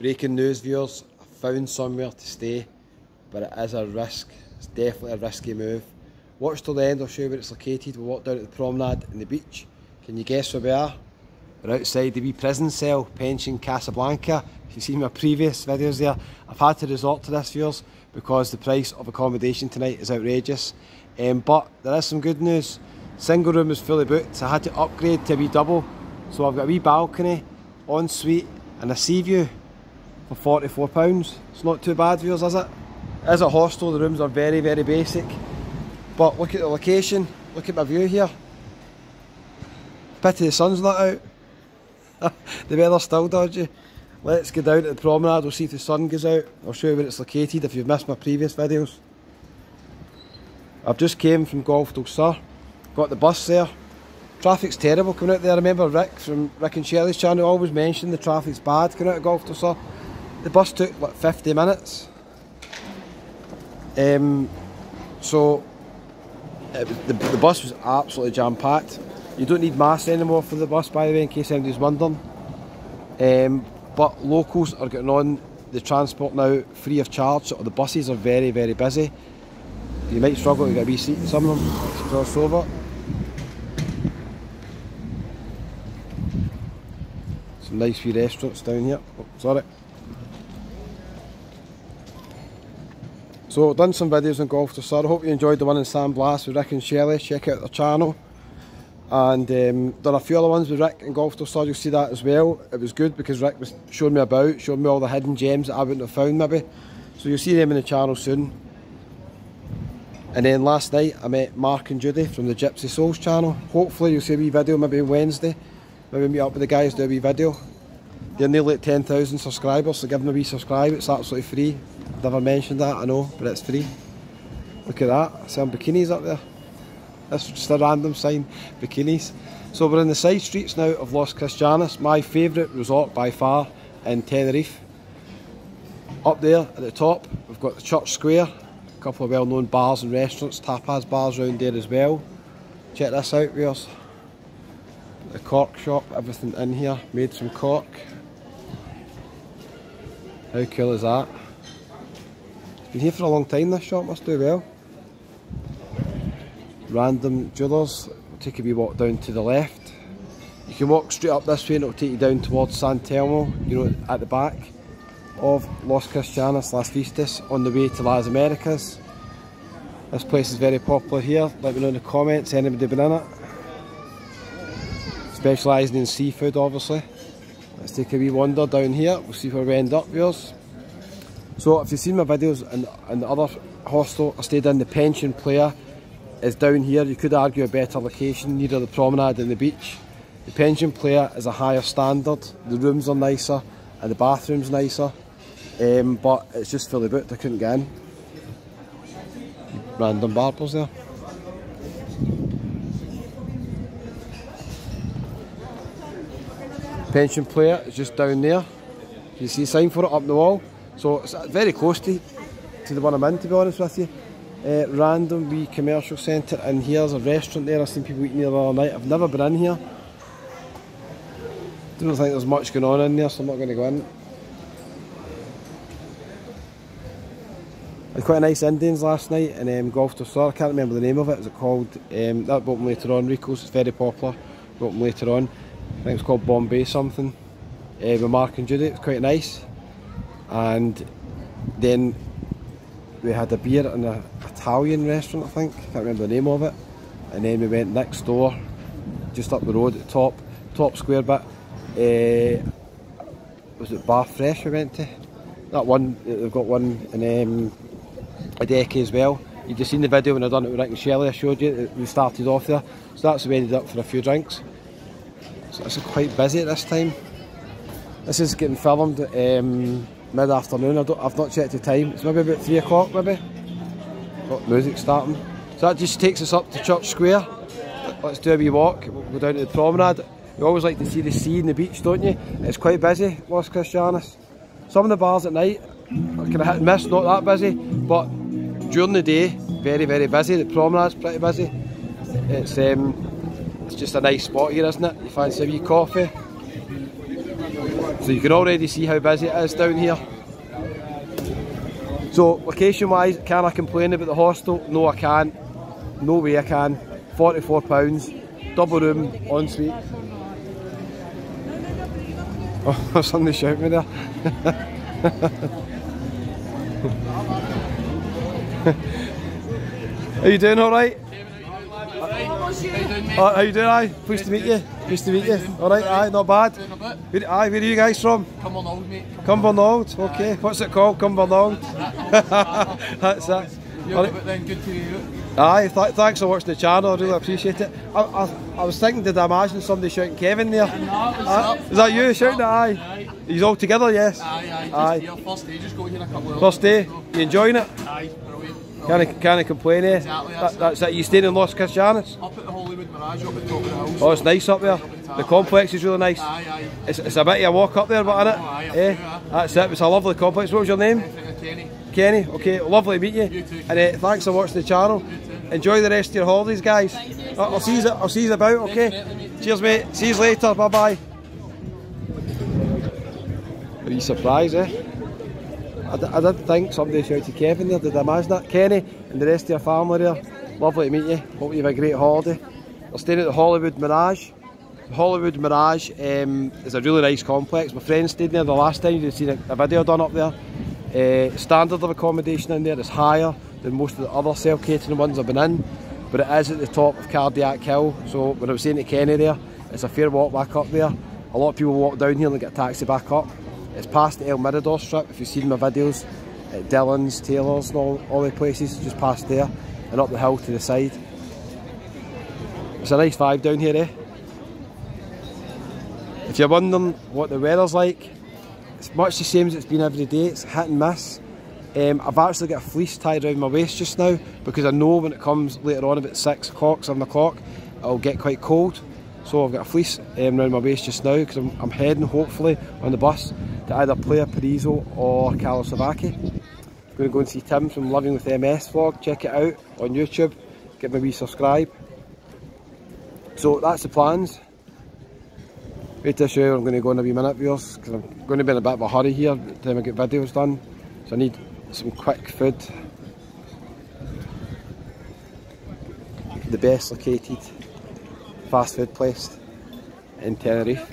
Breaking news viewers, I found somewhere to stay, but it is a risk. It's definitely a risky move. Watch till the end, I'll show you where it's located. We'll walk down to the promenade and the beach. Can you guess where we are? We're outside the wee prison cell, Pension Casablanca. If you've seen my previous videos there, I've had to resort to this viewers because the price of accommodation tonight is outrageous. Um, but there is some good news. Single room is fully booked, so I had to upgrade to a wee double. So I've got a wee balcony, ensuite, and a sea view for £44. It's not too bad viewers, is it? Is a hostel, the rooms are very, very basic. But look at the location, look at my view here. Pity the sun's not out. the weather's still dodgy. Let's go down to the promenade, we'll see if the sun goes out. I'll show you where it's located if you've missed my previous videos. I've just came from Golf Sur, got the bus there. Traffic's terrible coming out there. I remember Rick from Rick and Shelley's channel always mentioned the traffic's bad coming out of Golf Sur. The bus took like 50 minutes. Um, so was, the, the bus was absolutely jam packed. You don't need masks anymore for the bus, by the way, in case anybody's wondering. Um, but locals are getting on the transport now free of charge, so the buses are very, very busy. You might struggle to get a wee seat in some of them, cross over. Some nice wee restaurants down here. Oh, sorry. So done some videos on Golf del Sur. I hope you enjoyed the one in San Blas with Rick and Shelley. Check out their channel. And um, are a few other ones with Rick and Golf del Sur. You'll see that as well. It was good because Rick was showing me about, showing me all the hidden gems that I wouldn't have found maybe. So you'll see them in the channel soon. And then last night I met Mark and Judy from the Gypsy Souls channel. Hopefully you'll see a wee video maybe Wednesday. Maybe meet up with the guys, do a wee video. They're nearly at 10,000 subscribers, so give them a wee subscribe, it's absolutely free. Never mentioned that, I know, but it's free. Look at that, some bikinis up there. That's just a random sign, bikinis. So we're in the side streets now of Los Cristianos, my favourite resort by far in Tenerife. Up there at the top, we've got the church square, a couple of well-known bars and restaurants, tapas bars around there as well. Check this out, viewers. The cork shop, everything in here, made from cork. How cool is that? It's Been here for a long time this shop, must do well. Random jewellers, take a wee walk down to the left. You can walk straight up this way and it'll take you down towards San Telmo, you know, at the back of Los Cristianos, Las Vistas, on the way to Las Americas. This place is very popular here, let me know in the comments, anybody been in it? Specialising in seafood obviously. Let's take a wee wander down here, we'll see where we end up viewers. So if you've seen my videos and, and the other hostel I stayed in, the Pension Playa is down here. You could argue a better location, nearer the promenade and the beach. The Pension Playa is a higher standard, the rooms are nicer and the bathroom's nicer. Um, but it's just fully booked, I couldn't get in. Random barbers there. Pension Playa is just down there. You see a sign for it up the wall. So it's very close to, to the one I'm in, to be honest with you. Uh, random wee commercial centre, and here's a restaurant there. I've seen people eating there all night. I've never been in here. Don't think there's much going on in there, so I'm not going to go in. Quite a nice Indians last night in um, Golf del Sur. I can't remember the name of it. Is it called? Um, that bought later on. Rico's. It's very popular. Bought later on. I think it's called Bombay something. Uh, with Mark and Judy. It's quite nice and then we had a beer in an Italian restaurant I think, I can't remember the name of it and then we went next door just up the road at the top, top square bit uh, was it Bar Fresh we went to? that one, they've got one in um, Adeje as well You've just seen the video when I done it with Rick and Shelley I showed you, we started off there so that's where we ended up for a few drinks it's quite busy at this time this is getting filmed um, mid-afternoon. I've not checked the time. It's maybe about 3 o'clock maybe. Got music starting. So that just takes us up to Church Square. Let's do a wee walk. We'll go down to the promenade. You always like to see the sea and the beach, don't you? It's quite busy, Los Cristianos. Some of the bars at night are kind of hit and miss, not that busy, but during the day, very, very busy. The promenade's pretty busy. It's um, it's just a nice spot here, isn't it? You fancy a wee coffee? So you can already see how busy it is down here. So location wise, can I complain about the hostel? No I can't. No way I can. £44, double room, ensuite. Oh, somebody shout me there. How you doing alright? Uh, how you doing, aye? Pleased to meet you. Pleased to meet you. Alright, aye, not bad. Where, aye, where are you guys from? Cumbernauld, mate. Cumbernauld, okay. What's it called? Cumbernauld? That's it. You're Alright. but then good to you. Aye, th thanks for watching the channel, I really appreciate it. I, I, I was thinking, did I imagine somebody shouting Kevin there? Uh, is that you shouting it? Aye. He's all together, yes? Aye, aye, Aye. here. First day, just got here a couple of First day, you enjoying it? Aye, brilliant. Can't, can't complain, eh? Exactly, That, that's that's it, you staying in Los Cristianos? Up at the Hollywood Mirage, up at the top of the house. Oh, it's nice up there. The complex is really nice. Aye, aye. It's, it's a bit of a walk up there, but innit? Oh, aye, Eh? up aye. That's it, it's a lovely complex. What was your name? Kenny. Kenny, okay, lovely to meet you. You too. And uh, thanks for watching the channel. Enjoy the rest of your holidays, guys. Uh, I'll see you. I'll see you about. Okay. Mate. Cheers, mate. See you later. Bye bye. Are you surprised, eh? I, d- I did think somebody shouted Kevin there. Did I imagine that? Kenny and the rest of your family there. Lovely to meet you. Hope you have a great holiday. We're staying at the Hollywood Mirage. The Hollywood Mirage um, is a really nice complex. My friend stayed there the last time. You'd seen a, a video done up there. Uh, standard of accommodation in there is higher than most of the other self-catering ones I've been in, but it is at the top of Cardiac Hill. So when I was saying to Kenny there, it's a fair walk back up there. A lot of people walk down here and get a taxi back up. It's past the El Mirador strip. If you've seen my videos, at Dillon's, Taylor's, and all, all the places, just past there and up the hill to the side. It's a nice vibe down here, eh? If you're wondering what the weather's like, it's much the same as it's been every day. It's hit and miss. Um, I've actually got a fleece tied around my waist just now because I know when it comes later on about six o'clock, seven o'clock, it'll get quite cold. So I've got a fleece um, around my waist just now because I'm, I'm heading hopefully on the bus to either Playa Paraiso or Callao Salvaje. I'm going to go and see Tim from Living with MS vlog. Check it out on YouTube. Give me a wee subscribe. So that's the plans. Wait to show you I'm going to go in a wee minute viewers because I'm going to be in a bit of a hurry here by the time I get videos done. So I need some quick food. The best located fast food place in Tenerife.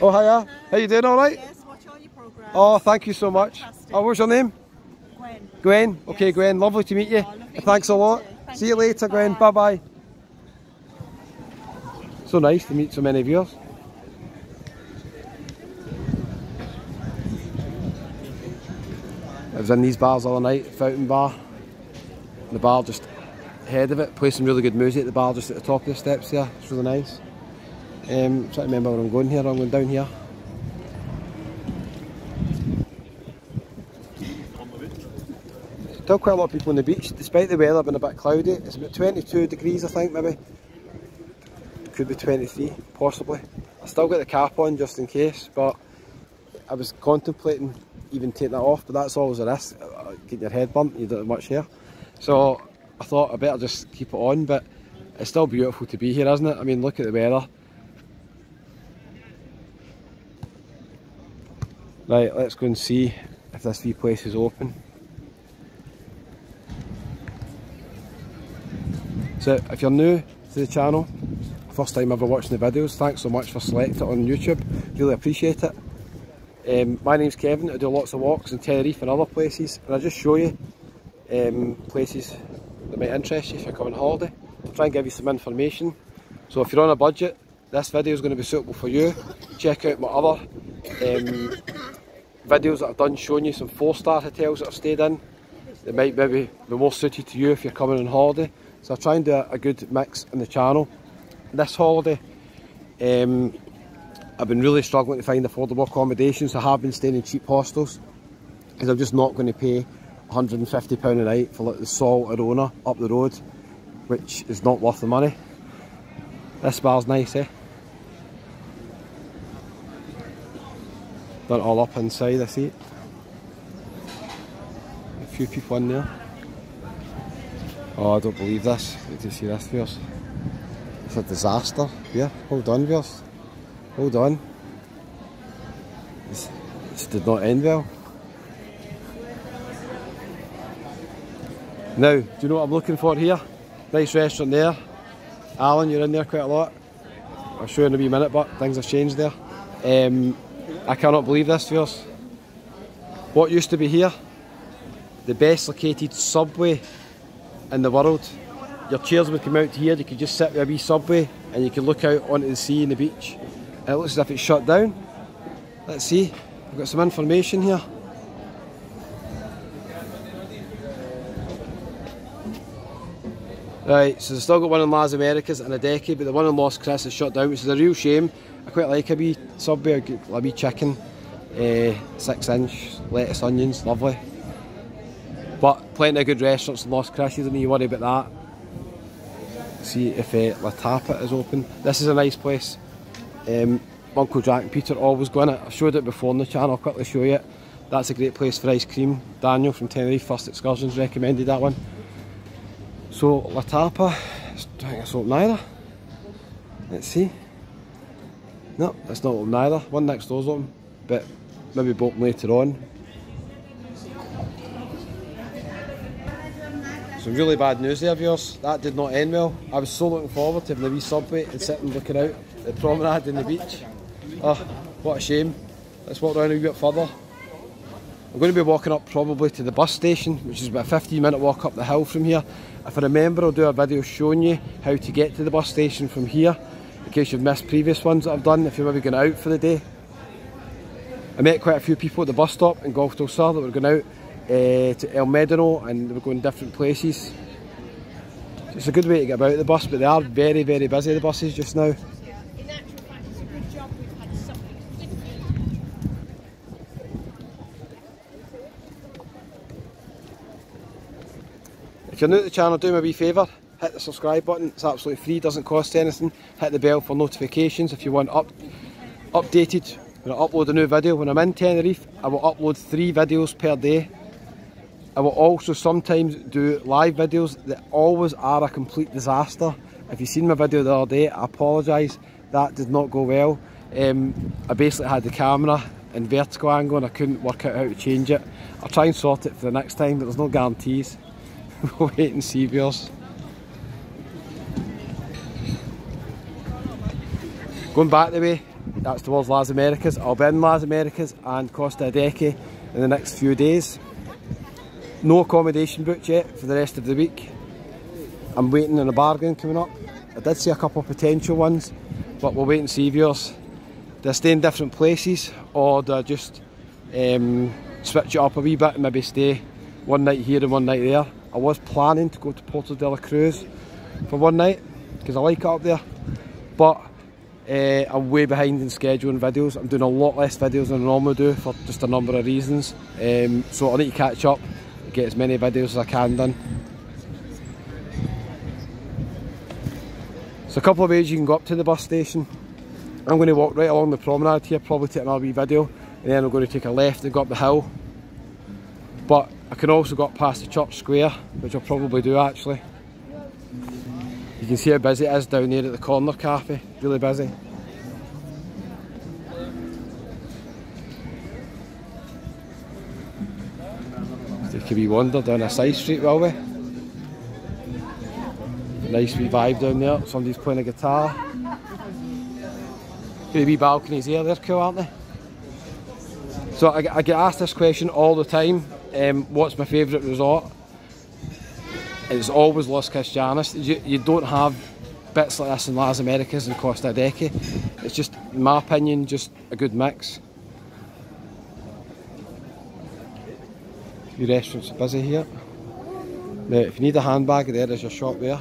Oh hiya, how you doing alright? Yes, watch all your programmes. Oh thank you so much. Fantastic. Oh what's your name? Gwen. Gwen? Okay Yes. Gwen, lovely to meet you. Oh, Thanks a lot. Thank See you you. later Gwen, bye Bye. bye. So nice to meet so many viewers. I was in these bars all night, Fountain Bar. The bar just ahead of it, play some really good music at the bar just at the top of the steps there. It's really nice. Um, trying to remember where I'm going here, I'm going down here. Still quite a lot of people on the beach, despite the weather being a bit cloudy. It's about 22 degrees I think maybe. Could be 23, possibly. I still got the cap on just in case, but I was contemplating even taking that off, but that's always a risk, uh, getting your head burnt, you don't have much hair. So I thought I better just keep it on, but it's still beautiful to be here, isn't it? I mean, look at the weather. Right, let's go and see if this wee place is open. If you're new to the channel, first time ever watching the videos, thanks so much for selecting it on YouTube, really appreciate it. Um, my name's Kevin, I do lots of walks in Tenerife and other places and I just show you um, places that might interest you if you're coming holiday. I'll try and give you some information. So if you're on a budget, this video is going to be suitable for you. Check out my other um, videos that I've done showing you some four star hotels that I've stayed in. They might maybe be more suited to you if you're coming on holiday. So I try and do a, good mix in the channel. This holiday, um, I've been really struggling to find affordable accommodation, so I have been staying in cheap hostels because I'm just not going to pay £150 a night for like the Sol Arona up the road, which is not worth the money. This bar's nice, eh? Done all up inside, I see. A few people in there. Oh, I don't believe this. Wait to see this viewers. It's a disaster. Yeah, hold on viewers. Hold on. This, just did not end well. Now, do you know what I'm looking for here? Nice restaurant there. Alan, you're in there quite a lot. I'll show you in a wee minute, but things have changed there. Um, I cannot believe this, viewers. What used to be here, the best located subway in the world. Your chairs would come out here, you could just sit with a wee subway and you could look out onto the sea and the beach. And it looks as if it's shut down. Let's see, I've got some information here. Right, so they've still got one in Las Americas and Adeje, but the one in Los Chris is shut down, which is a real shame. I quite like a wee subway, a wee chicken, uh, six inch, lettuce, onions, lovely. But plenty of good restaurants in Los Chris, you worry about that. See if uh, La Tapa is open. This is a nice place. Um, Uncle Jack and Peter always go in it. I've showed it before on the channel, I'll quickly show you it. That's a great place for ice cream. Daniel from Tenerife First Excursions recommended that one. So La Tapa, I think it's open either. Let's see. No, it's not open either. One next door's open, but maybe be open later on. Some really bad news there, viewers. That did not end well. I was so looking forward to having a wee subway and sitting looking out the promenade and the beach. Oh, what a shame. Let's walk around a wee bit further. I'm going to be walking up probably to the bus station, which is about a 15 minute walk up the hill from here. If I remember, I'll do a video showing you how to get to the bus station from here, in case you've missed previous ones that I've done, if you're maybe going out for the day. I met quite a few people at the bus stop in Golf del that were going out uh, to El Médano and were going different places. It's a good way to get about the bus, but they are very, very busy, the buses just now. If you're new to the channel, do me a wee favour, hit the subscribe button, it's absolutely free, doesn't cost anything. Hit the bell for notifications if you want up updated when I upload a new video. When I'm in Tenerife, I will upload three videos per day. I will also sometimes do live videos that always are a complete disaster. If you've seen my video the other day, I apologise, that did not go well. Um, I basically had the camera in vertical angle and I couldn't work out how to change it. I'll try and sort it for the next time, but there's no guarantees. we'll wait and see, viewers. Going back the way, that's towards Las Americas. I'll be in Las Americas and Costa Adeje in the next few days. No accommodation booked yet for the rest of the week. I'm waiting on a bargain coming up. I did see a couple of potential ones, but we'll wait and see viewers. Do I stay in different places or do I just um, switch it up a wee bit and maybe stay one night here and one night there? I was planning to go to Puerto de la Cruz for one night because I like it up there, but uh, I'm way behind in scheduling videos. I'm doing a lot less videos than I normally do for just a number of reasons. Um, so I need to catch up, get as many videos as I can done. So a couple of ways you can go up to the bus station. I'm going to walk right along the promenade here, probably take another wee video, and then I'm going to take a left and go up the hill. But I can also go up past the church square, which I'll probably do actually. You can see how busy it is down there at the corner cafe, really busy. Take a wee wander down a side street, will we? Nice wee vibe down there, somebody's playing a guitar. Got wee balconies here, they're cool aren't they? So I, get- I get asked this question all the time, um, what's my favourite resort? It's always Los Cristianos. You, you don't have bits like this in Las Americas and Costa Adeje. It's just, in my opinion, just a good mix. Few restaurants are busy here. Now, if you need a handbag, there is your shop there.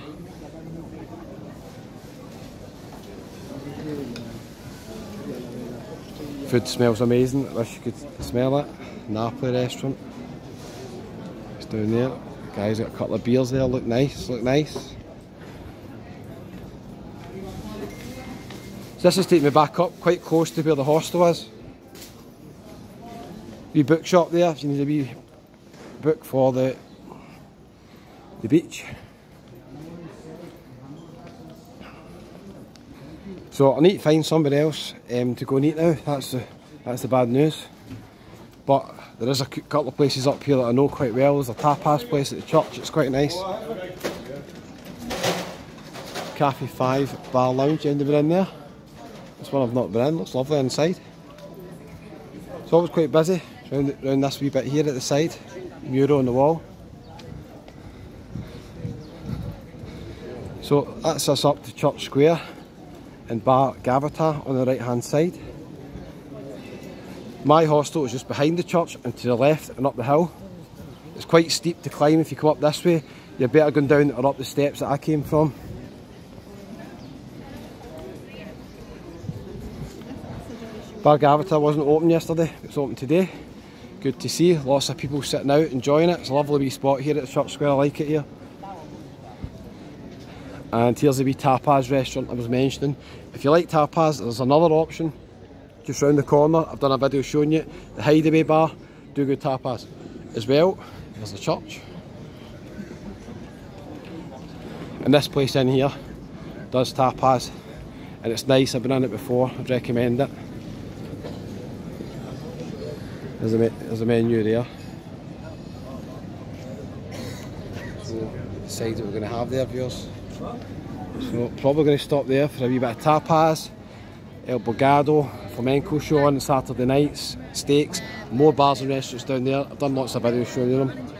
Food smells amazing. I wish you could smell it. Napoli restaurant. It's down there. Guys got a couple of beers there. Look nice. Look nice. So this is taking me back up quite close to where the hostel is. Wee bookshop there. If you need a wee book for the the beach. So I need to find somebody else um, to go and eat now. That's the that's the bad news. But there is a couple of places up here that I know quite well. There's a tapas place at the church, it's quite nice. Cafe 5 Bar Lounge, you been in there? This one I've not been in, looks lovely inside. It's always quite busy, round, round this wee bit here at the side, mural on the wall. So that's us up to Church Square and Bar Gavata on the right hand side. My hostel is just behind the church and to the left and up the hill. It's quite steep to climb if you come up this way. You're better going down or up the steps that I came from. Bar Gavata wasn't open yesterday, it's open today. Good to see, lots of people sitting out enjoying it. It's a lovely wee spot here at the Church Square, I like it here. And here's the wee tapas restaurant I was mentioning. If you like tapas, there's another option just round the corner. I've done a video showing you the Hideaway Bar, do good tapas as well. There's the church. And this place in here does tapas and it's nice, I've been in it before, I'd recommend it. There's a, there's a menu there. So, decide that we're going to have there, viewers. So, probably going to stop there for a wee bit of tapas, El Bogado, flamenco show on Saturday nights, steaks, more bars and restaurants down there. I've done lots of videos showing you them.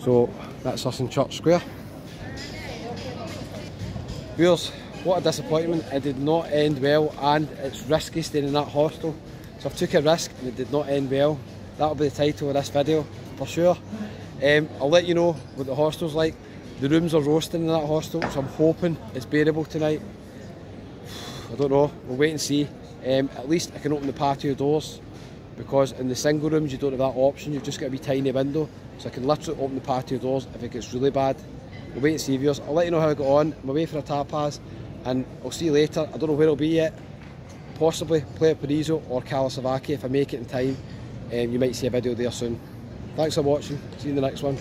So, that's us in Church Square. Viewers, what a disappointment. It did not end well and it's risky staying in that hostel. So I took a risk and it did not end well. That'll be the title of this video for sure. Um, I'll let you know what the hostel's like. The rooms are roasting in that hostel, so I'm hoping it's bearable tonight. I don't know, we'll wait and see. Um, at least I can open the patio doors because in the single rooms you don't have that option, you've just got a wee tiny window. So I can literally open the patio doors if it gets really bad. We'll wait and see viewers. I'll let you know how I got on. I'm away for a tapas and I'll see you later. I don't know where it'll be yet. Possibly Playa Paraiso or Callao Salvaje if I make it in time. Um, you might see a video there soon. Thanks for watching. See you in the next one.